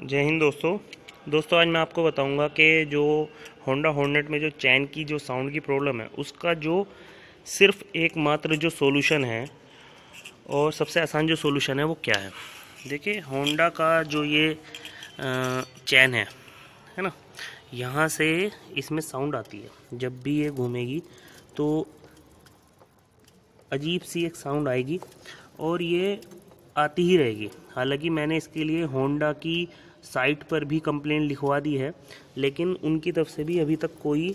जय हिंद दोस्तों। दोस्तों, आज मैं आपको बताऊँगा कि जो होंडा हॉर्नेट में जो चैन की, जो साउंड की प्रॉब्लम है, उसका जो सिर्फ़ एकमात्र जो सॉल्यूशन है और सबसे आसान जो सॉल्यूशन है, वो क्या है? देखिए होंडा का जो ये चैन है है ना? यहाँ से इसमें साउंड आती है। जब भी ये घूमेगी तो अजीब सी एक साउंड आएगी और ये आती ही रहेगी। हालाँकि मैंने इसके लिए होंडा की साइट पर भी कंप्लेन लिखवा दी है, लेकिन उनकी तरफ़ से भी अभी तक कोई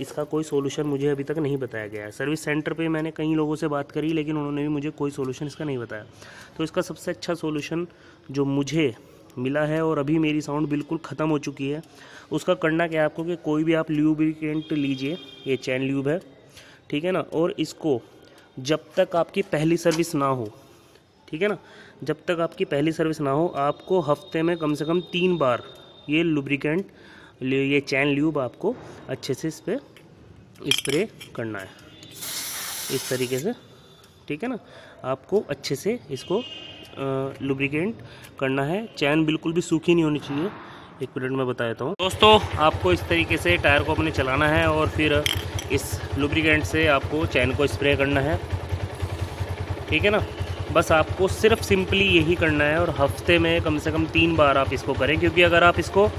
इसका कोई सोल्यूशन मुझे अभी तक नहीं बताया गया है। सर्विस सेंटर पे मैंने कई लोगों से बात करी, लेकिन उन्होंने भी मुझे कोई सोल्यूशन इसका नहीं बताया। तो इसका सबसे अच्छा सोल्यूशन जो मुझे मिला है और अभी मेरी साउंड बिल्कुल ख़त्म हो चुकी है, उसका करना क्या है आपको कि कोई भी आप ल्यूब्रिकेंट लीजिए, ये चैन ल्यूब है, ठीक है ना? और इसको जब तक आपकी पहली सर्विस ना हो ठीक है ना? जब तक आपकी पहली सर्विस ना हो, आपको हफ़्ते में कम से कम तीन बार ये लुब्रिकेंट ये चैन ल्यूब आपको अच्छे से इस पर स्प्रे करना है। इस तरीके से, ठीक है ना? आपको अच्छे से इसको लुब्रिकेंट करना है। चैन बिल्कुल भी सूखी नहीं होनी चाहिए। एक मिनट में बता देता हूँ। दोस्तों, आपको इस तरीके से टायर को अपने चलाना है और फिर इस लुब्रिकेंट से आपको चैन को स्प्रे करना है। ठीक है ना? बस आपको सिर्फ़ सिंपली यही करना है और हफ़्ते में कम से कम तीन बार आप इसको करें, क्योंकि अगर आप इसको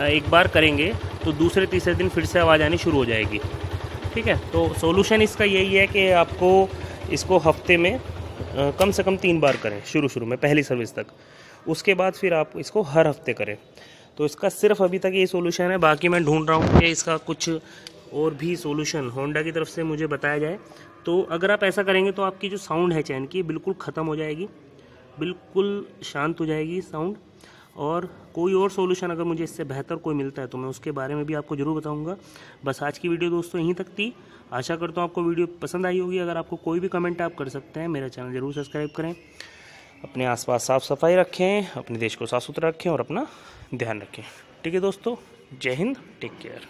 एक बार करेंगे तो दूसरे, तीसरे दिन फिर से आवाज़ आनी शुरू हो जाएगी। ठीक है? तो सॉल्यूशन इसका यही है कि आपको इसको हफ़्ते में कम से कम तीन बार करें शुरू शुरू में, पहली सर्विस तक। उसके बाद फिर आप इसको हर हफ़्ते करें। तो इसका सिर्फ़ अभी तक ये सोल्यूशन है, बाकी मैं ढूंढ रहा हूँ कि इसका कुछ और भी सोल्यूशन होंडा की तरफ़ से मुझे बताया जाए तो अगर आप ऐसा करेंगे तो आपकी जो साउंड है चैन की, बिल्कुल ख़त्म हो जाएगी, बिल्कुल शांत हो जाएगी साउंड और कोई और सोल्यूशन अगर मुझे इससे बेहतर कोई मिलता है तो मैं उसके बारे में भी आपको ज़रूर बताऊँगा। बस आज की वीडियो दोस्तों यहीं तक थी। आशा करता हूँ आपको वीडियो पसंद आई होगी। अगर आपको कोई भी कमेंट आप कर सकते हैं, मेरा चैनल ज़रूर सब्सक्राइब करें। अपने आसपास साफ़ सफ़ाई रखें, अपने देश को साफ़ सुथरा रखें और अपना ध्यान रखें। ठीक है दोस्तों, जय हिंद टेक केयर